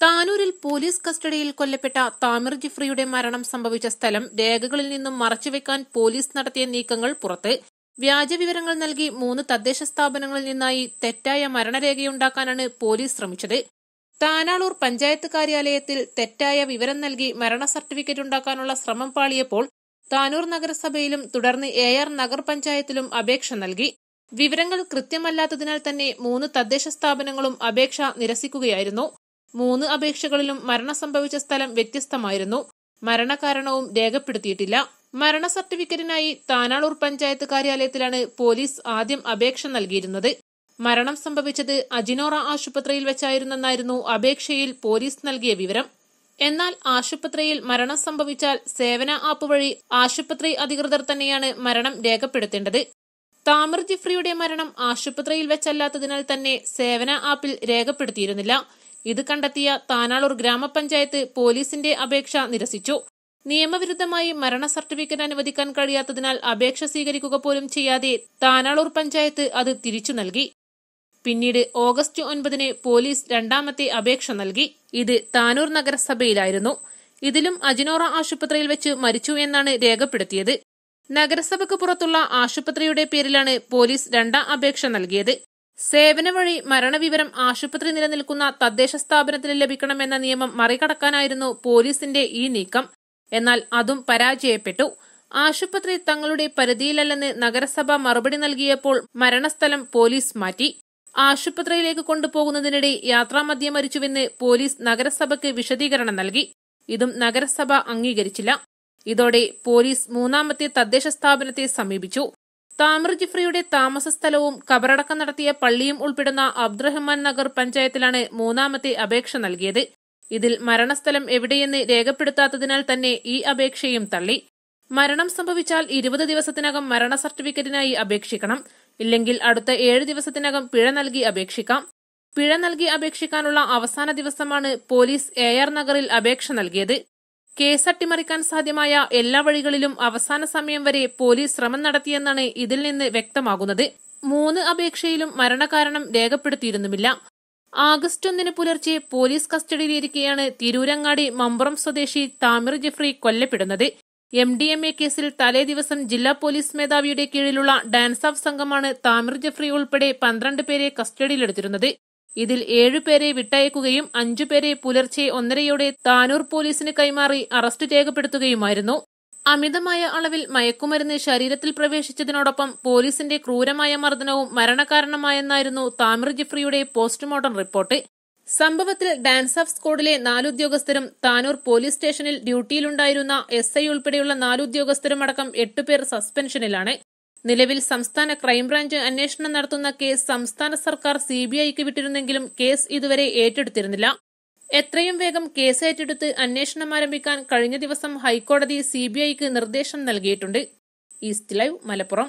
താനൂരിൽ police കസ്റ്റഡിയിൽ കൊല്ലപ്പെട്ട താമിർ ജിഫ്രിയുടെ മരണം സംഭവിച്ച സ്ഥലം രേഖകളിൽ നിന്നും മറച്ചുവെക്കാൻ പോലീസ് നടത്തിയ നീക്കങ്ങൾ പുറത്ത്. വ്യാജവിവരങ്ങൾ നൽകി മൂന്ന് തദ്ദേശ സ്ഥാപനങ്ങളിൽ നിന്നായി തെറ്റായ മരണരേഖയുണ്ടാക്കാനാണ് പോലീസ് ശ്രമിച്ചത്. താനാളൂർ പഞ്ചായത്ത് കാര്യാലയത്തിൽ തെറ്റായ വിവരം നൽകി മരണ സർട്ടിഫിക്കറ്റ് ഉണ്ടാക്കാനുള്ള ശ്രമം പാളിയപ്പോൾ താനൂർ നഗരസഭയിലും തുടർന്ന് എ ആർ നഗർ പഞ്ചായത്തിലും അപേക്ഷ നൽകി. വിവരങ്ങൾ കൃത്യമല്ലാത്തതിനാൽ തന്നെ മൂന്ന് തദ്ദേശ സ്ഥാപനങ്ങളും അപേക്ഷ നിരസിക്കുകയായിരുന്നു. മൂന്ന് അപേക്ഷകളിലും മരണം സംഭവിച്ച സ്ഥലം വ്യത്യസ്തമായിരുന്നു. മരണകാരണവും രേഖപ്പെടുത്തിയിട്ടില്ല. മരണ സർട്ടിഫിക്കറ്റിനായി താനാളൂർ പഞ്ചായത്ത് കാര്യാലയത്തിലാണ് പോലീസ് ആദ്യം അപേക്ഷ നൽകിയിരുന്നത്. മരണം സംഭവിച്ചത് അജിനോറ ആശുപത്രിയിൽ വെച്ചായിരുന്നെന്നായിരുന്നു അപേക്ഷയിൽ പോലീസ് നൽകിയ വിവരം. എന്നാൽ ആശുപത്രിയിൽ മരണം സംഭവിച്ചാൽ സേവന ആപ്പ് വഴി ആശുപത്രി അധികൃതർ തന്നെയാണ് മരണം രേഖപ്പെടുത്തേണ്ടത്. താമർ ജിഫ്രിയുടെ മരണം ആശുപത്രിയിൽ വെച്ചല്ലാത്തതിനാൽ തന്നെ സേവന ആപ്പിൽ രേഖപ്പെടുത്തിയിരുന്നില്ല. ഇത് കണ്ടെത്തിയ താനാളൂർ ഗ്രാമപഞ്ചായത്ത് പോലീസിന്റെ അപേക്ഷ നിരസിച്ചു. നിയമവിരുദ്ധമായി മരണ സർട്ടിഫിക്കറ്റ് അനുവദിക്കാൻ കഴിയാത്തതിനാൽ അപേക്ഷ സ്വീകരിക്കുക പോലും ചെയ്യാതെ താനാളൂർ പഞ്ചായത്ത് അത് തിരിച്ചു നൽകി. പിന്നീട് ഓഗസ്റ്റ് ഒൻപതിന് പോലീസ് രണ്ടാമത്തെ അപേക്ഷ നൽകി. ഇത് താനൂർ നഗരസഭയിലായിരുന്നു. ഇതിലും അജിനോറ ആശുപത്രിയിൽ വെച്ച് മരിച്ചു എന്നാണ് രേഖപ്പെടുത്തിയത്. നഗരസഭയ്ക്ക് പുറത്തുള്ള ആശുപത്രിയുടെ പേരിലാണ് പോലീസ് രണ്ടാം അപേക്ഷ നൽകിയത്. സേവന വഴി മരണവിവരം ആശുപത്രി നിലനിൽക്കുന്ന തദ്ദേശ സ്ഥാപനത്തിന് ലഭിക്കണമെന്ന നിയമം മറികടക്കാനായിരുന്നു പോലീസിന്റെ ഈ നീക്കം. എന്നാൽ അതും പരാജയപ്പെട്ടു. ആശുപത്രി തങ്ങളുടെ പരിധിയിലല്ലെന്ന് നഗരസഭ മറുപടി നൽകിയപ്പോൾ മരണസ്ഥലം പോലീസ് മാറ്റി. ആശുപത്രിയിലേക്ക് കൊണ്ടുപോകുന്നതിനിടെ യാത്രാമധ്യം മരിച്ചുവെന്ന് പോലീസ് നഗരസഭയ്ക്ക് വിശദീകരണം നൽകി. ഇതും നഗരസഭ അംഗീകരിച്ചില്ല. ഇതോടെ പോലീസ് മൂന്നാമത്തെ തദ്ദേശ സ്ഥാപനത്തെ സമീപിച്ചു. താമിർ ജിഫ്രിയുടെ താമസ സ്ഥലവും കബറടക്കം നടത്തിയ പള്ളിയും ഉൾപ്പെടുന്ന അബ്ദുറഹ്മാൻ നഗർ പഞ്ചായത്തിലാണ് മൂന്നാമത്തെ അപേക്ഷ നൽകിയത്. ഇതിൽ മരണസ്ഥലം എവിടെയെന്ന് രേഖപ്പെടുത്താത്തതിനാൽ തന്നെ ഈ അപേക്ഷയും തള്ളി. മരണം സംഭവിച്ചാൽ ഇരുപത് ദിവസത്തിനകം മരണ സർട്ടിഫിക്കറ്റിനായി അപേക്ഷിക്കണം. ഇല്ലെങ്കിൽ അടുത്ത ഏഴ് ദിവസത്തിനകം പിഴ നൽകി അപേക്ഷിക്കാം. പിഴ നൽകി അപേക്ഷിക്കാനുള്ള അവസാന ദിവസമാണ് പോലീസ് എ ആർ നഗറിൽ അപേക്ഷ നൽകിയത്. കേസ് അട്ടിമറിക്കാൻ സാധ്യമായ എല്ലാ വഴികളിലും അവസാന സമയം വരെ പോലീസ് ശ്രമം നടത്തിയെന്നാണ് ഇതിൽ നിന്ന് വ്യക്തമാകുന്നത്. മൂന്ന് അപേക്ഷയിലും മരണകാരണം രേഖപ്പെടുത്തിയിരുന്നുമില്ല. ആഗസ്റ്റ് ഒന്നിന് പുലർച്ചെ പോലീസ് കസ്റ്റഡിയിലിരിക്കെയാണ് തിരൂരങ്ങാടി മമ്പുറം സ്വദേശി താമിർ ജിഫ്രി കൊല്ലപ്പെടുന്നത്. എം ഡി എം എ കേസിൽ തലേദിവസം ജില്ലാ പോലീസ് മേധാവിയുടെ കീഴിലുള്ള ഡാൻസ് ഓഫ് സംഘമാണ് താമിർ ജഫ്രി ഉൾപ്പെടെ പന്ത്രണ്ട് പേരെ കസ്റ്റഡിയിലെടുത്തിരുന്നത്. ഇതിൽ ഏഴുപേരെ വിട്ടയക്കുകയും അഞ്ചുപേരെ പുലർച്ചെ ഒന്നരയോടെ താനൂർ പോലീസിന് കൈമാറി അറസ്റ്റ് രേഖപ്പെടുത്തുകയുമായിരുന്നു. അമിതമായ അളവിൽ മയക്കുമരുന്ന് ശരീരത്തിൽ പ്രവേശിച്ചതിനോടൊപ്പം പോലീസിന്റെ ക്രൂരമായ മർദ്ദനവും മരണകാരണമായെന്നായിരുന്നു താമിർ ജിഫ്രിയുടെ പോസ്റ്റ്മോർട്ടം റിപ്പോർട്ട്. സംഭവത്തിൽ ഡാൻസ് ഓഫ് സ്ക്വാഡിലെ നാലുദ്യോഗസ്ഥരും താനൂർ പോലീസ് സ്റ്റേഷനിൽ ഡ്യൂട്ടിയിലുണ്ടായിരുന്ന എസ് ഐ ഉൾപ്പെടെയുള്ള നാലുദ്യോഗസ്ഥരുമടക്കം എട്ടുപേർ സസ്പെൻഷനിലാണ്. നിലവിൽ സംസ്ഥാന ക്രൈംബ്രാഞ്ച് അന്വേഷണം നടത്തുന്ന കേസ് സംസ്ഥാന സർക്കാർ സിബിഐക്ക് വിട്ടിരുന്നെങ്കിലും കേസ് ഇതുവരെ ഏറ്റെടുത്തിരുന്നില്ല. എത്രയും വേഗം കേസ് ഏറ്റെടുത്ത് അന്വേഷണം ആരംഭിക്കാൻ കഴിഞ്ഞ ദിവസം ഹൈക്കോടതി സിബിഐക്ക് നിർദ്ദേശം നൽകിയിട്ടുണ്ട്. East live Malappuram.